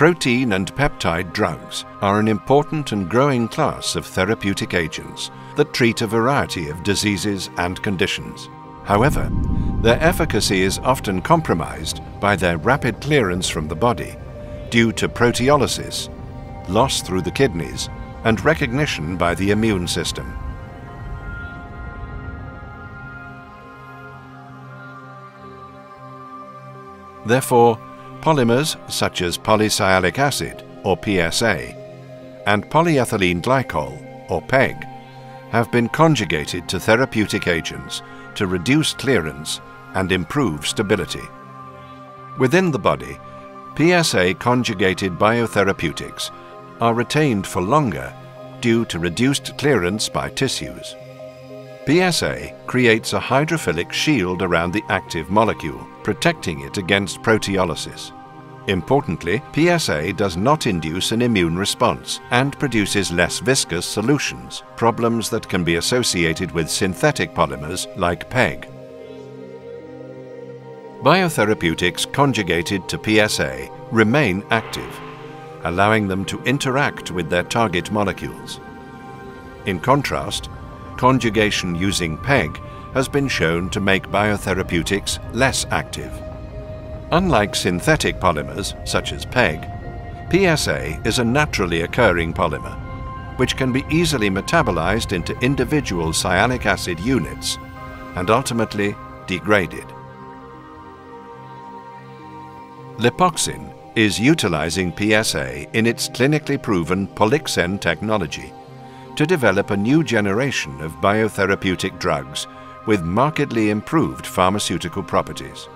Protein and peptide drugs are an important and growing class of therapeutic agents that treat a variety of diseases and conditions. However, their efficacy is often compromised by their rapid clearance from the body due to proteolysis, loss through the kidneys, and recognition by the immune system. Therefore, polymers such as polysialic acid, or PSA, and polyethylene glycol, or PEG, have been conjugated to therapeutic agents to reduce clearance and improve stability. Within the body, PSA conjugated biotherapeutics are retained for longer due to reduced clearance by tissues. PSA creates a hydrophilic shield around the active molecule, protecting it against proteolysis. Importantly, PSA does not induce an immune response and produces less viscous solutions, problems that can be associated with synthetic polymers like PEG. Biotherapeutics conjugated to PSA remain active, allowing them to interact with their target molecules. In contrast, conjugation using PEG has been shown to make biotherapeutics less active. Unlike synthetic polymers, such as PEG, PSA is a naturally occurring polymer, which can be easily metabolized into individual sialic acid units and ultimately degraded. Lipoxen is utilizing PSA in its clinically proven PolyXen technology to develop a new generation of biotherapeutic drugs with markedly improved pharmaceutical properties.